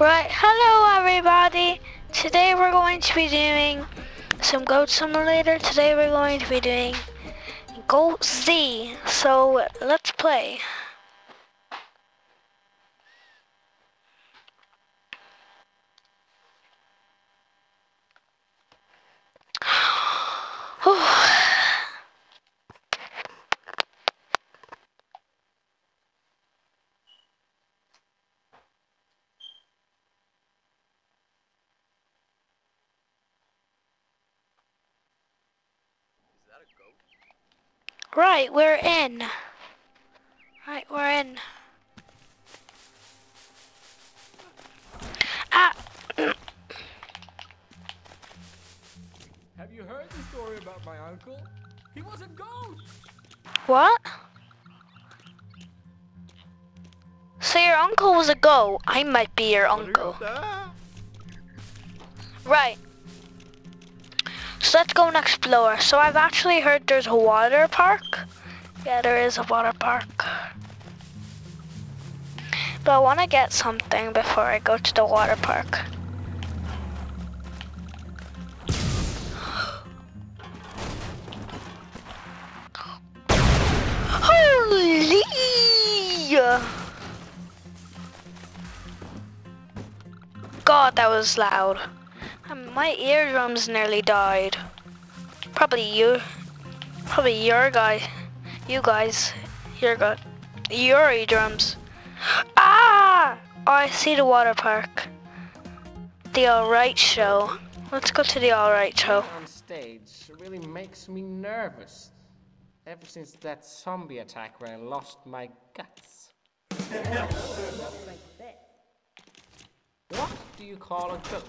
Right, hello everybody. Today we're going to be doing some Goat Simulator. Today we're going to be doing Goat Z. So let's play. Right, we're in. Right, we're in. Ah, Have you heard the story about my uncle? He was a goat! what? So your uncle was a goat. I might be your uncle. Right. Let's go and explore. So I've actually heard there's a water park. Yeah, there is a water park. But I want to get something before I go to the water park. Holy! God, that was loud. My eardrums nearly died. Probably you. Probably your guy. You guys. Your guy. Your drums. Ah! Oh, I see the water park. The Alright show. Let's go to the Alright show. on stage really makes me nervous. Ever since that zombie attack where I lost my guts. what do you call a goat?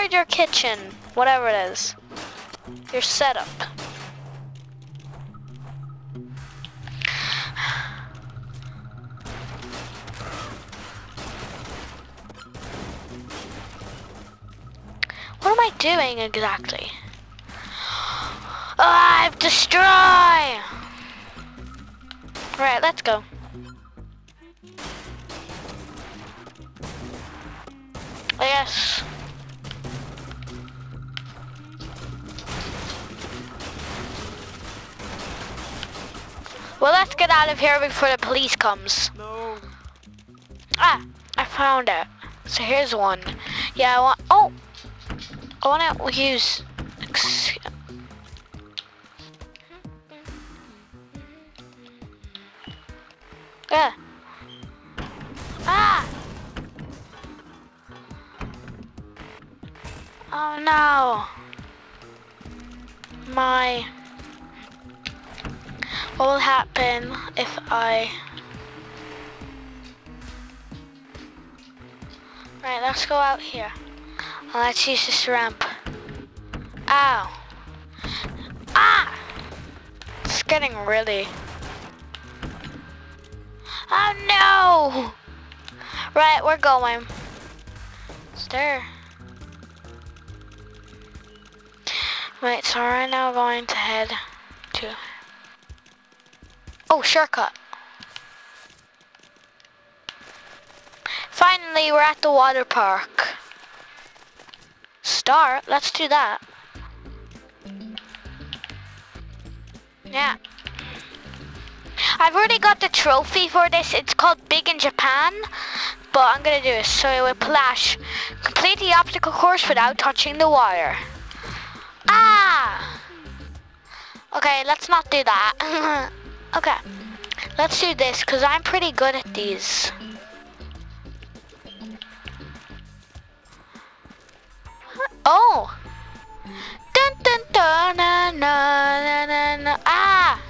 Destroyed your kitchen, whatever it is. Your setup. What am I doing exactly? Oh, I've destroyed! Right, let's go. Yes. Well, let's get out of here before the police comes. No. Ah, I found it. So here's one. Yeah, I want. Oh, I want to use. Yeah. Ah. Oh no. My. What will happen if I? Right, let's go out here. Let's use this ramp. Ow. Ah! It's getting really... Oh no! Right, we're going. Is there... Right, so right now we're going to head to... Oh, shortcut. Finally, we're at the water park. Start? Let's do that. Yeah. I've already got the trophy for this. It's called Big in Japan. But I'm gonna do it. So with Plash, complete the obstacle course without touching the wire. Ah! Okay, let's not do that. Okay, let's do this because I'm pretty good at these. Oh! Dun dun dun na na na na ah!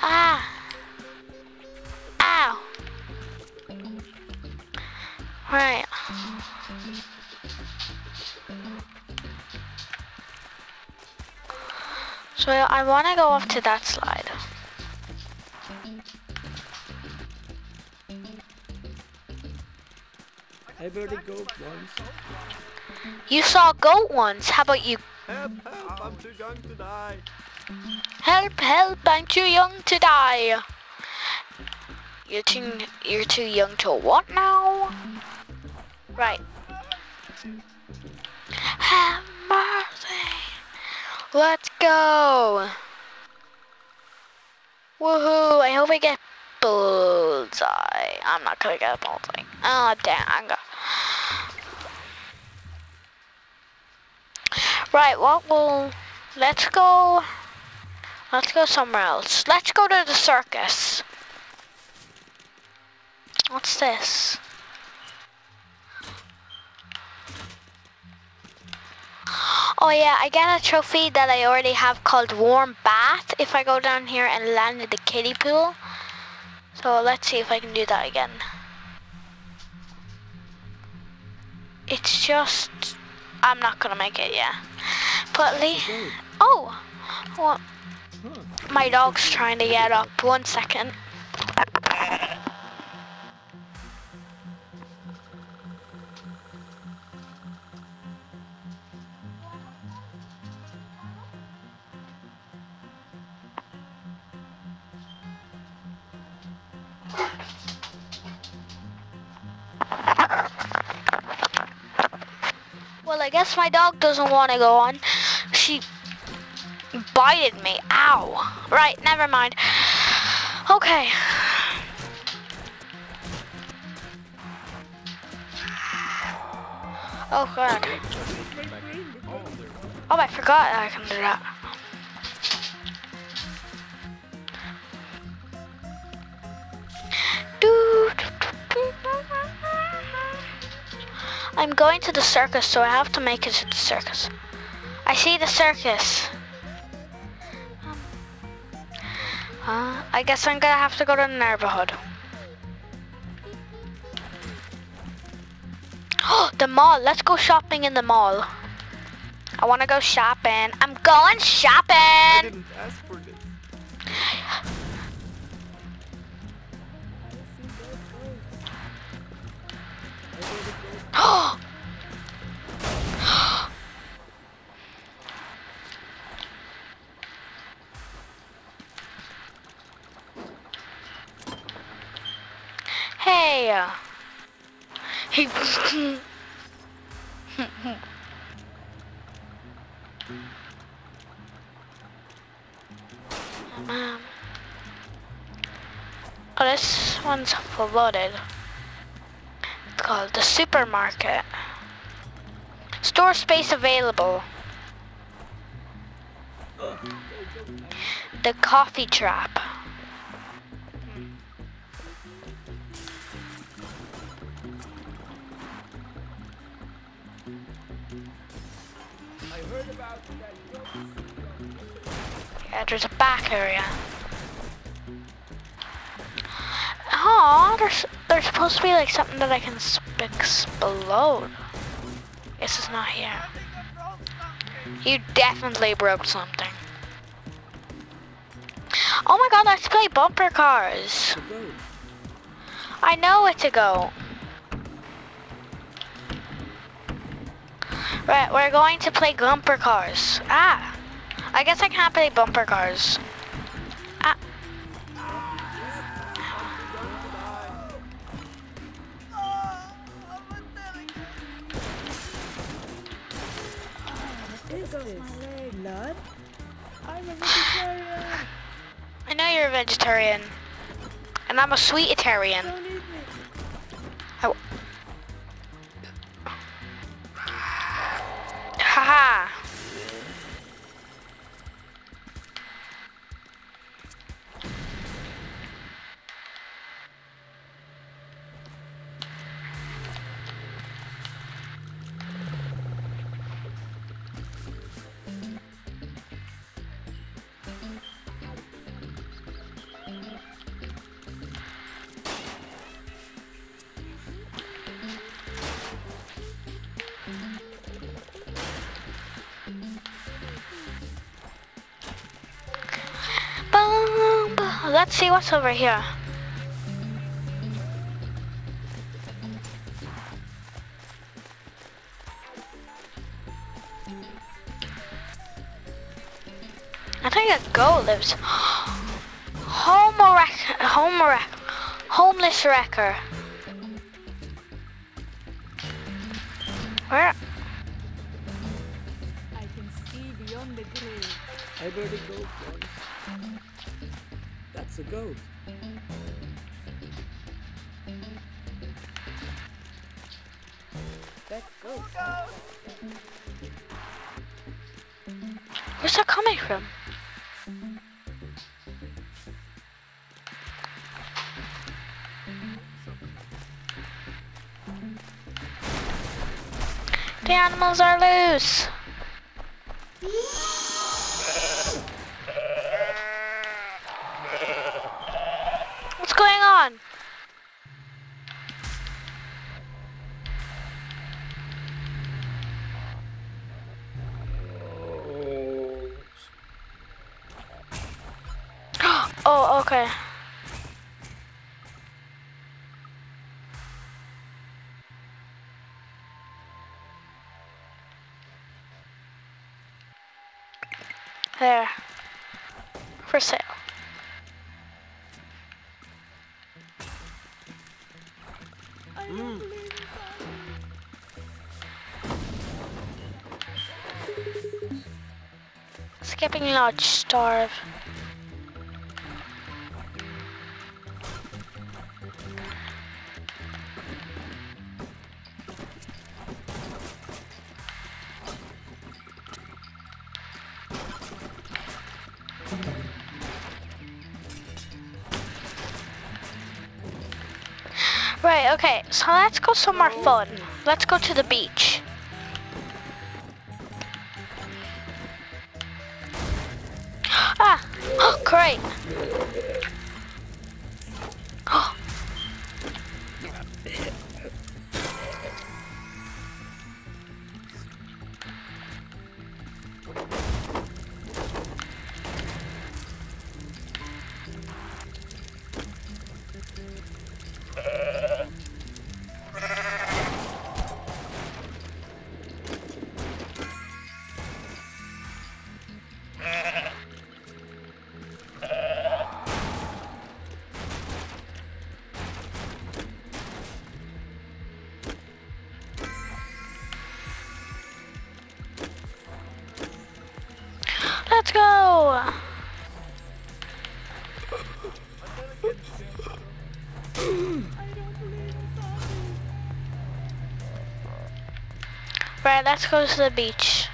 Ah! Ow! Right. So I want to go up to that slide. I've already go once. You saw a goat once. How about you? Help, help, I'm too young to die. Help! Help! I'm too young to die. You're too. You're too young to what now? Right. Let's go. Woohoo! I hope I get bullseye. I'm not gonna get a bullseye. Oh dang! Right. What will? Let's go. Let's go somewhere else. Let's go to the circus. What's this? Oh yeah, I get a trophy that I already have called Warm Bath if I go down here and land in the kiddie pool. So let's see if I can do that again. It's just... I'm not gonna make it, yeah. But Lee... Oh! What? My dog's trying to get up. One second. I guess my dog doesn't want to go on. She bited me. Ow. Right, never mind. Okay. Oh god. Oh, I forgot I can do that. I'm going to the circus, so I have to make it to the circus. I see the circus. Uh, I guess I'm gonna have to go to the neighborhood. Oh, the mall. Let's go shopping in the mall. I wanna go shopping. I'm going shopping. Hey. uh, He. um, oh, this one's flooded. Called the supermarket. Store space available. The coffee trap. Yeah, there's a back area. Oh, there's there's supposed to be like something that I can explode. This is not here. You definitely broke something. Oh my god, let's play bumper cars. I know it to go. Right, we're going to play bumper cars. Ah, I guess I can't play bumper cars. Ah, this? Blood? I'm a vegetarian. I know you're a vegetarian. And I'm a sweetitarian. Don't eat me. Oh. Haha. Let's see what's over here. I think a goat lives. Homo wreck, homo wreck, homeless wrecker. Where? I can see beyond the grave. I heard a goat once. That's a goat. That goat. Where's that coming from? The animals are loose. What's going on? Oh, okay. There. For sale. Skipping lodge starve. Okay, so let's go somewhere fun. Let's go to the beach. Go! Right, let's go to the beach.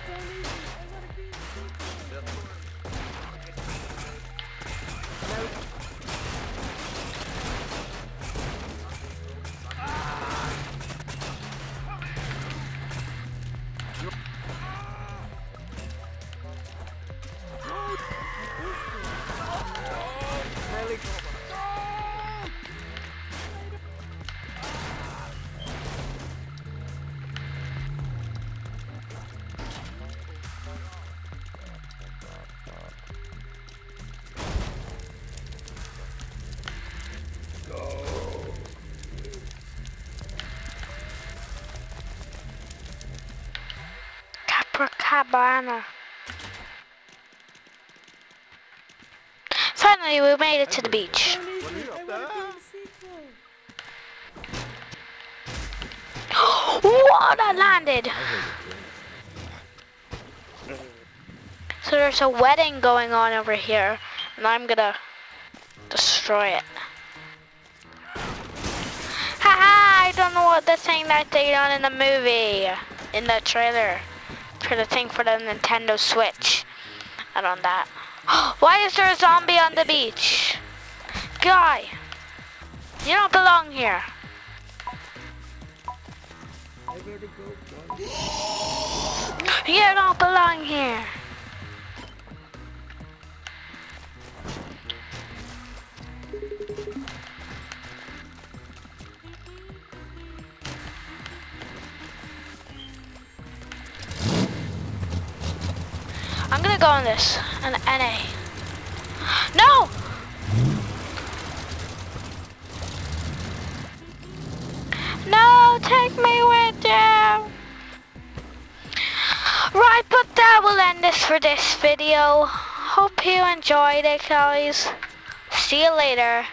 Capracabana. Finally, we made it to the beach. What? I landed. So there's a wedding going on over here, and I'm gonna destroy it. Haha! I don't know what the thing that they done in the movie, in the trailer, the thing for the Nintendo Switch. I don't that. Why is there a zombie on the beach? Guy, you don't belong here. You don't belong here. go on this. An NA. No! No, take me with you! Right, but that will end this for this video. Hope you enjoyed it, guys. See you later.